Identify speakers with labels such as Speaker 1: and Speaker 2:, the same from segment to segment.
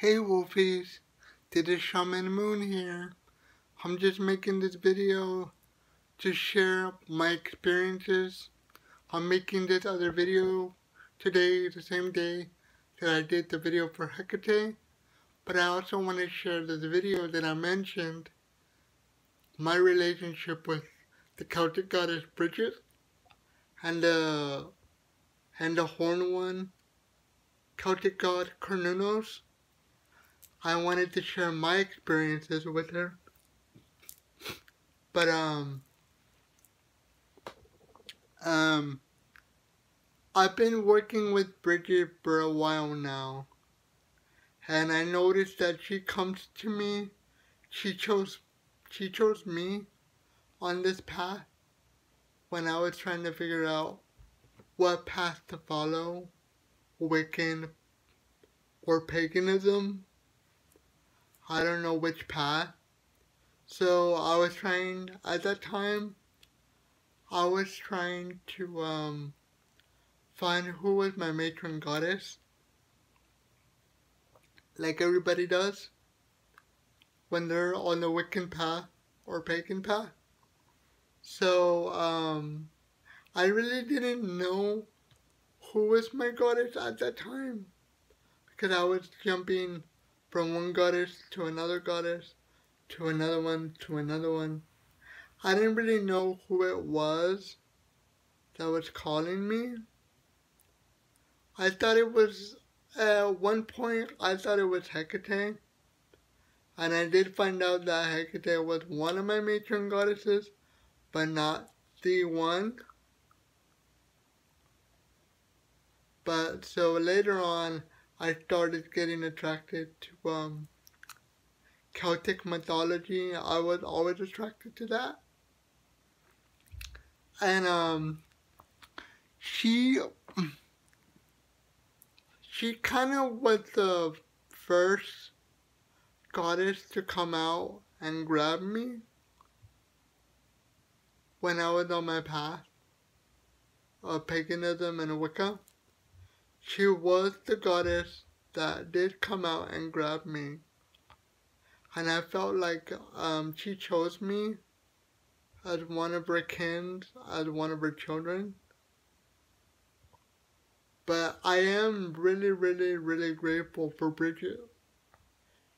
Speaker 1: Hey Wolfies, this is Shaman Moon here. I'm just making this video to share my experiences. I'm making this other video today, the same day that I did the video for Hecate. But I also want to share this video that I mentioned, my relationship with the Celtic goddess Bridget and the and the horn one, Celtic god Cernunnos. I wanted to share my experiences with her. But um um I've been working with Bridget for a while now. And I noticed that she comes to me, she chose she chose me on this path when I was trying to figure out what path to follow, Wiccan or paganism. I don't know which path. So I was trying, at that time, I was trying to um, find who was my matron goddess. Like everybody does when they're on the Wiccan path or pagan path. So, um, I really didn't know who was my goddess at that time because I was jumping from one goddess to another goddess to another one to another one. I didn't really know who it was that was calling me. I thought it was, at one point, I thought it was Hecate. And I did find out that Hecate was one of my matron goddesses, but not the one. But so later on, I started getting attracted to um, Celtic mythology. I was always attracted to that. And um, she, she kind of was the first goddess to come out and grab me when I was on my path of paganism and Wicca. She was the goddess that did come out and grab me. And I felt like um, she chose me as one of her kin, as one of her children. But I am really, really, really grateful for Bridget.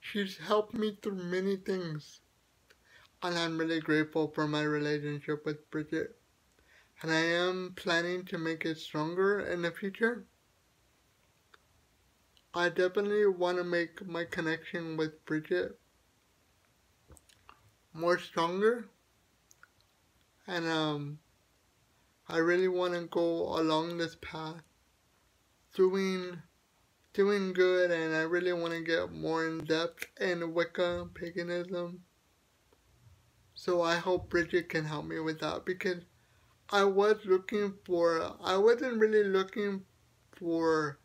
Speaker 1: She's helped me through many things. And I'm really grateful for my relationship with Bridget. And I am planning to make it stronger in the future. I definitely want to make my connection with Bridget more stronger. And um, I really want to go along this path doing doing good and I really want to get more in depth in Wicca paganism. So I hope Bridget can help me with that because I was looking for I wasn't really looking for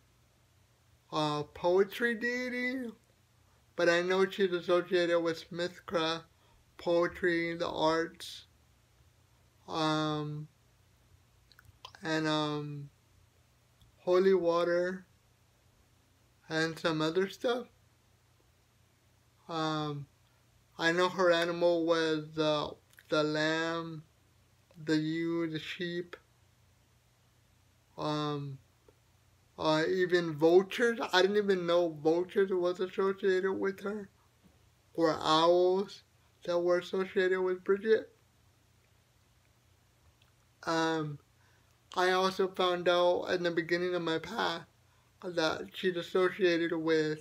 Speaker 1: uh, poetry deity, but I know she's associated with Smithcraft, poetry, the arts, um, and um, holy water, and some other stuff. Um, I know her animal was the the lamb, the ewe, the sheep. Um, uh, even vultures. I didn't even know vultures was associated with her. Or owls that were associated with Bridget. Um, I also found out in the beginning of my path that she's associated with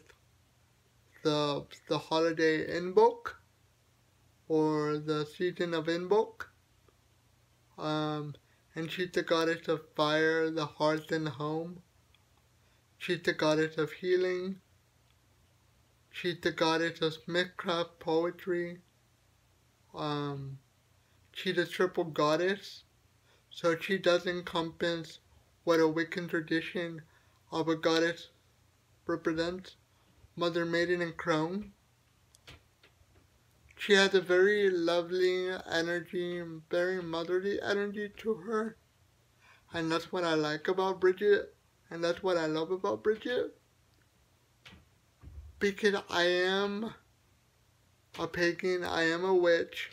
Speaker 1: the the holiday Imbolc or the season of Imbolc. Um, and she's the goddess of fire, the hearth, and home. She's the goddess of healing. She's the goddess of Smithcraft poetry. Um, she's a triple goddess, so she does encompass what a Wiccan tradition of a goddess represents, Mother Maiden and Crone. She has a very lovely energy, very motherly energy to her, and that's what I like about Bridget. And that's what I love about Bridget. because I am a pagan, I am a witch,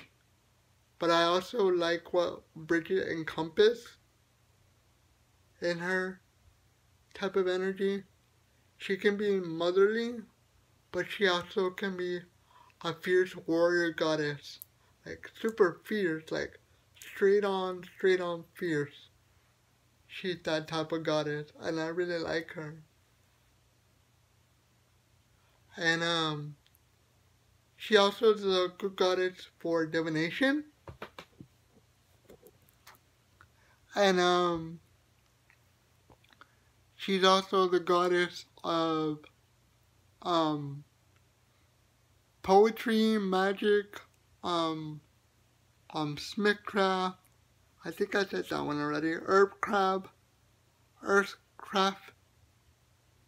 Speaker 1: but I also like what Bridget encompasses in her type of energy. She can be motherly, but she also can be a fierce warrior goddess. Like super fierce, like straight on, straight on fierce. She's that type of goddess, and I really like her. And um, she also is a good goddess for divination. And um, she's also the goddess of um, poetry, magic, um, um, smithcraft. I think I said that one already. Herb crab, earthcraft,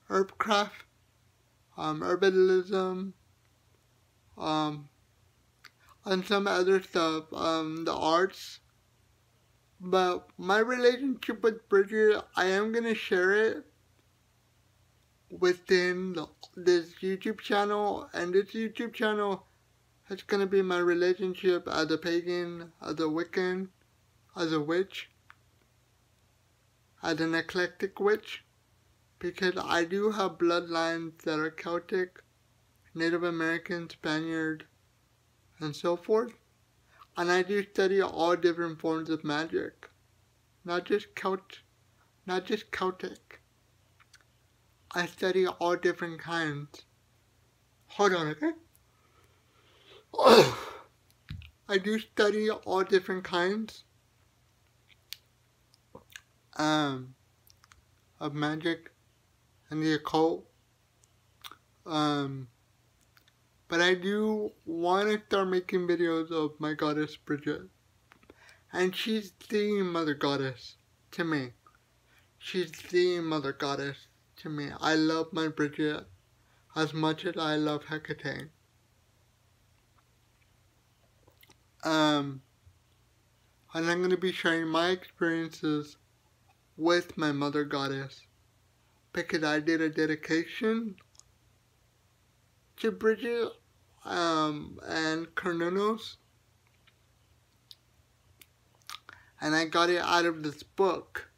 Speaker 1: herbcraft, um, herbalism, um, and some other stuff, um, the arts. But my relationship with Bridget, I am gonna share it within the, this YouTube channel, and this YouTube channel is gonna be my relationship as a pagan, as a Wiccan, as a witch, as an eclectic witch, because I do have bloodlines that are Celtic, Native American, Spaniard, and so forth. And I do study all different forms of magic. Not just Celt not just Celtic. I study all different kinds. Hold on, okay? I do study all different kinds um, of magic and the occult. Um, but I do want to start making videos of my goddess Bridget. And she's the mother goddess to me. She's the mother goddess to me. I love my Bridget as much as I love Hecate. Um, and I'm going to be sharing my experiences with my mother goddess because I did a dedication to Bridget um, and Cernunnos. And I got it out of this book.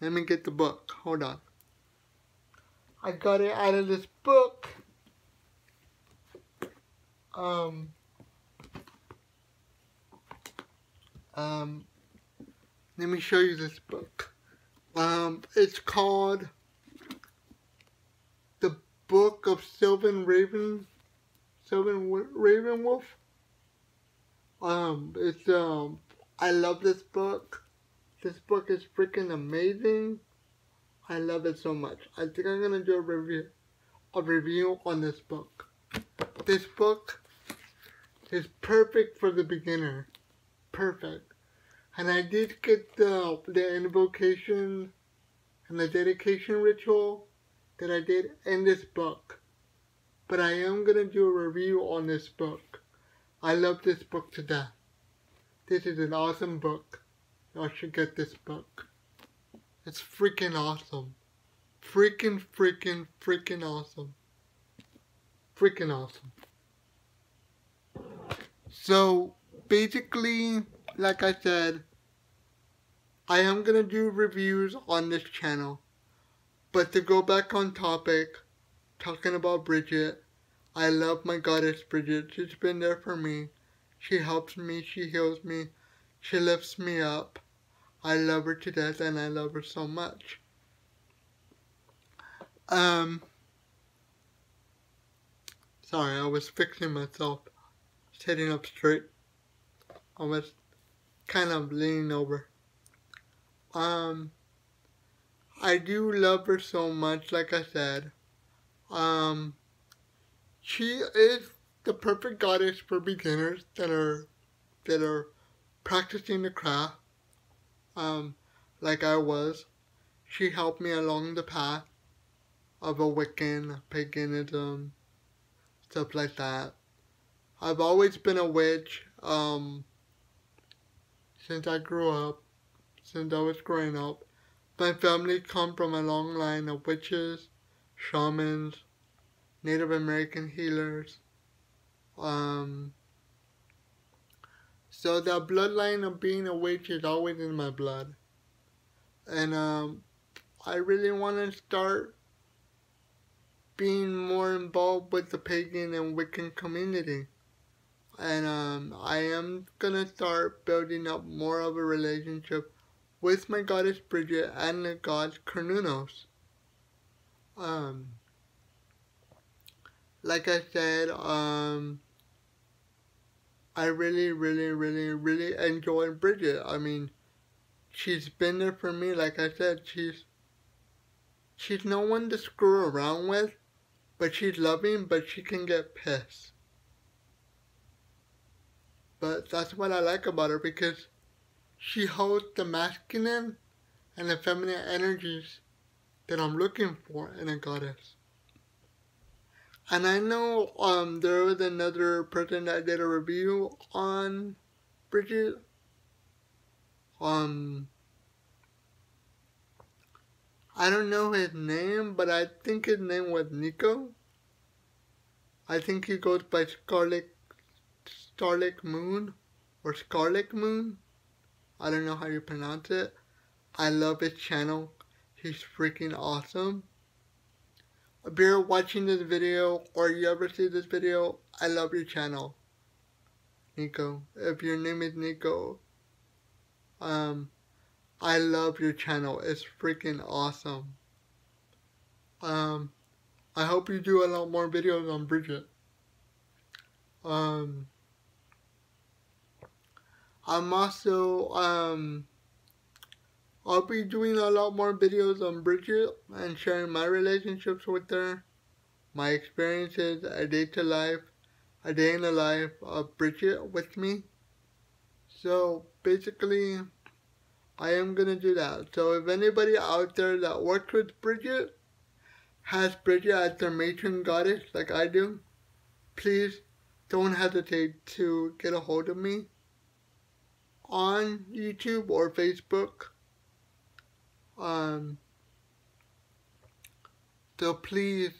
Speaker 1: Let me get the book. Hold on. I got it out of this book. Um, um, let me show you this book. Um, it's called The Book of Silver Raven Silver Ravenwolf. Um, it's um, I love this book. This book is freaking amazing. I love it so much. I think I'm gonna do a review, a review on this book. This book is perfect for the beginner. Perfect. And I did get the the invocation and the dedication ritual that I did in this book but I am going to do a review on this book. I love this book to death. This is an awesome book. Y'all should get this book. It's freaking awesome. Freaking, freaking, freaking awesome. Freaking awesome. So, basically, like I said, I am going to do reviews on this channel. But to go back on topic, talking about Bridget. I love my goddess Bridget. She's been there for me. She helps me. She heals me. She lifts me up. I love her to death and I love her so much. Um, sorry, I was fixing myself, sitting up straight. I was kind of leaning over. Um, I do love her so much, like I said. Um, she is the perfect goddess for beginners that are that are practicing the craft. Um, like I was, she helped me along the path of a Wiccan, paganism, stuff like that. I've always been a witch um, since I grew up, since I was growing up. My family come from a long line of witches shamans, Native American healers. Um, so the bloodline of being a witch is always in my blood. And um, I really want to start being more involved with the pagan and Wiccan community. And um, I am going to start building up more of a relationship with my goddess Bridget and the god Cernunnos. Um, like I said, um, I really, really, really, really enjoy Bridget. I mean, she's been there for me. Like I said, she's she's no one to screw around with, but she's loving, but she can get pissed. But that's what I like about her because she holds the masculine and the feminine energies that I'm looking for in a goddess. And I know um, there was another person that did a review on Bridget. Um, I don't know his name, but I think his name was Nico. I think he goes by Scarlet, Starlight Moon or Scarlet Moon. I don't know how you pronounce it. I love his channel. He's freaking awesome. If you're watching this video or you ever see this video, I love your channel. Nico. If your name is Nico, um, I love your channel. It's freaking awesome. Um, I hope you do a lot more videos on Bridget. Um, I'm also, um, I'll be doing a lot more videos on Bridget and sharing my relationships with her, my experiences, a day to life, a day in the life of Bridget with me. So basically, I am gonna do that. So if anybody out there that works with Bridget has Bridget as their matron goddess like I do, please don't hesitate to get a hold of me on YouTube or Facebook um, so please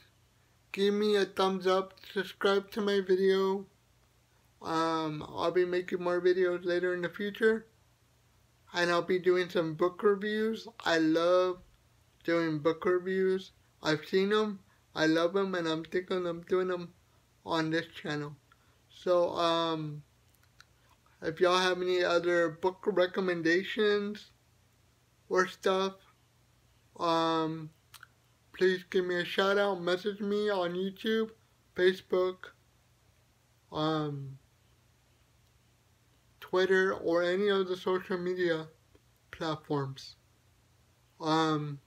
Speaker 1: give me a thumbs up, subscribe to my video. Um, I'll be making more videos later in the future. And I'll be doing some book reviews. I love doing book reviews. I've seen them. I love them and I'm thinking of doing them on this channel. So, um, if y'all have any other book recommendations or stuff, um, please give me a shout out, message me on YouTube, Facebook, um, Twitter, or any of the social media platforms. Um,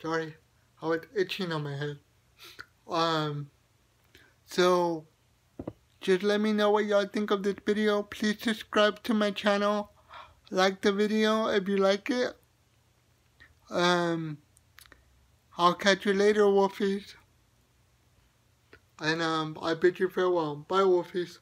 Speaker 1: sorry, I was itching on my head. Um, so, just let me know what y'all think of this video. Please subscribe to my channel. Like the video if you like it. Um, I'll catch you later, Wolfies. And um, I bid you farewell. Bye, Wolfies.